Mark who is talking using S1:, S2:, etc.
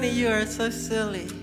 S1: You are so silly.